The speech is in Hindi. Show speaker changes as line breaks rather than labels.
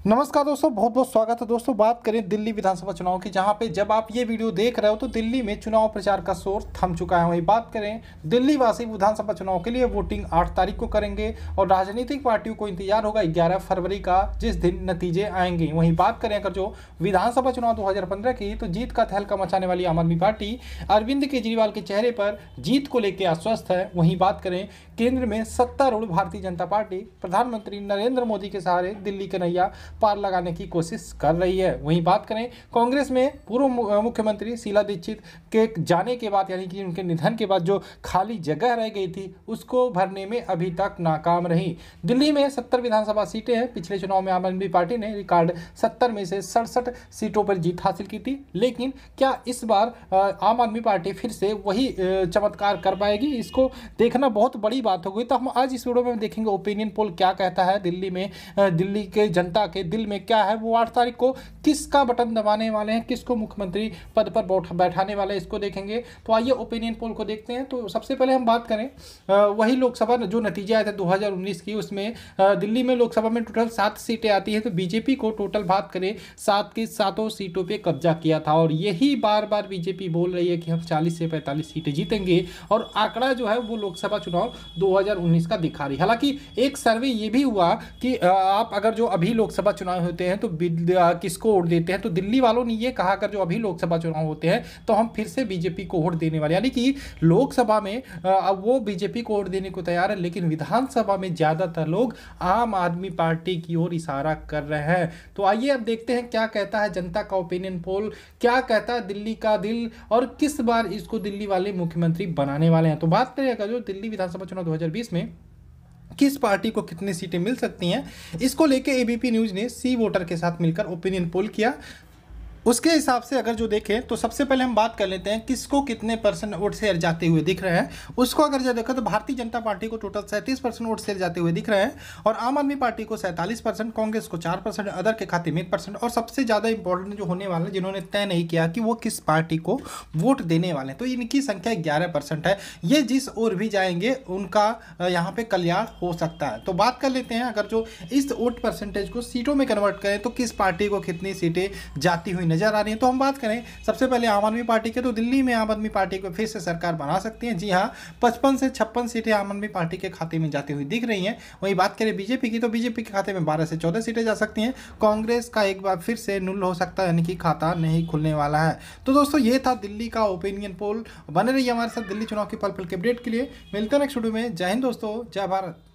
नमस्कार दोस्तों, बहुत बहुत स्वागत है दोस्तों। बात करें दिल्ली विधानसभा चुनाव की, जहाँ पे जब आप ये वीडियो देख रहे हो तो दिल्ली में चुनाव प्रचार का शोर थम चुका है। वहीं बात करें दिल्ली वासी विधानसभा चुनाव के लिए वोटिंग 8 तारीख को करेंगे और राजनीतिक पार्टियों को इंतज़ार होगा 11 फरवरी का, जिस दिन नतीजे आएँगे। वहीं बात करें अगर जो विधानसभा चुनाव दो हज़ार पंद्रह की तो जीत का तहलका मचाने वाली आम आदमी पार्टी अरविंद केजरीवाल के चेहरे पर जीत को लेकर आश्वस्त है। वहीं बात करें केंद्र में सत्तारूढ़ भारतीय जनता पार्टी, प्रधानमंत्री नरेंद्र मोदी के सहारे दिल्ली के नैया पार लगाने की कोशिश कर रही है। वहीं बात करें, कांग्रेस में पूर्व मुख्यमंत्री शीला दीक्षित के जाने के बाद, यानी कि उनके निधन के बाद जो खाली जगह रह गई थी, उसको भरने में अभी तक नाकाम रही। दिल्ली में सत्तर विधानसभा सीटें हैं। पिछले चुनाव में आम आदमी पार्टी ने रिकॉर्ड सत्तर में से सड़सठ सीटों पर जीत हासिल की थी। लेकिन क्या इस बार आम आदमी पार्टी फिर से वही चमत्कार कर पाएगी? इसको देखना बहुत बड़ी बात हो गई। तो हम आज इस वीडियो में देखेंगे ओपिनियन पोल क्या कहता है दिल्ली में दिल्ली के जनता के दिल में क्या है वो आठ तारीख को किसका बटन दबाने वाले हैं, किसको मुख्यमंत्री पद पर बैठाने वाले इसको देखेंगे। तो आइए ओपिनियन पोल को देखते हैं। तो सबसे पहले हम बात करें वही लोकसभा जो नतीजे आए थे 2019 की, उसमें दिल्ली में लोकसभा में टोटल सात सीटें आती हैं तो बीजेपी को टोटल बात करें, सात की सातों सीटों पर कब्जा किया था। और यही बार बार बीजेपी बोल रही है कि हम चालीस से पैंतालीस सीटें जीतेंगे, और आंकड़ा जो है वो लोकसभा चुनाव 2019 का दिखा रही हालाँकि एक सर्वे ये भी हुआ कि आप अगर जो अभी लोकसभा चुनाव होते हैं तो किसको वोट देते हैं। तो दिल्ली वालों ने ये कहा, अगर जो अभी लोकसभा चुनाव होते हैं तो हम फिर से बीजेपी को वोट देने वाले यानी कि लोकसभा में अब वो बीजेपी को वोट देने को तैयार है, लेकिन विधानसभा में ज़्यादातर लोग आम आदमी पार्टी की ओर इशारा कर रहे हैं। तो आइए अब देखते हैं, क्या कहता है जनता का ओपिनियन पोल क्या कहता है दिल्ली का दिल, और किस बार इसको दिल्ली वाले मुख्यमंत्री बनाने वाले हैं। तो बात करें अगर जो दिल्ली विधानसभा चुनाव 2020 में किस पार्टी को कितनी सीटें मिल सकती हैं, इसको लेकर एबीपी न्यूज़ ने सी वोटर के साथ मिलकर ओपिनियन पोल किया। उसके हिसाब से अगर जो देखें तो सबसे पहले हम बात कर लेते हैं किसको कितने परसेंट वोट शेयर जाते हुए दिख रहे हैं। उसको अगर जो देखा तो भारतीय जनता पार्टी को टोटल सैंतीस परसेंट वोट शेयर जाते हुए दिख रहे हैं और आम आदमी पार्टी को सैंतालीस परसेंट कांग्रेस को चार परसेंट अदर के खाते में एक परसेंट और सबसे ज़्यादा इंपॉर्टेंट जो होने वाले जिन्होंने तय नहीं किया कि वो किस पार्टी को वोट देने वाले हैं तो इनकी संख्या ग्यारह है। ये जिस ओर भी जाएँगे, उनका यहाँ पर कल्याण हो सकता है। तो बात कर लेते हैं, अगर जो इस वोट परसेंटेज को सीटों में कन्वर्ट करें तो किस पार्टी को कितनी सीटें जाती हुई नज़र आ रही हैं तो हम बात करें, सबसे पहले आम आदमी पार्टी के तो दिल्ली में आम आदमी पार्टी को फिर से सरकार बना सकती है। जी हाँ पचपन से छप्पन सीटें आम आदमी पार्टी के खाते में जाती हुई दिख रही हैं। वहीं बात करें बीजेपी की तो बीजेपी के खाते में बारह से चौदह सीटें जा सकती हैं। कांग्रेस का एक बार फिर से नुल हो सकता है, यानी कि खाता नहीं खुलने वाला है। तो दोस्तों, ये था दिल्ली का ओपिनियन पोल बने रहिए हमारे साथ दिल्ली चुनाव की पल पल के अपडेट के लिए। मिलते हैं नेक्स्ट वीडियो में। जय हिंद दोस्तों, जय भारत।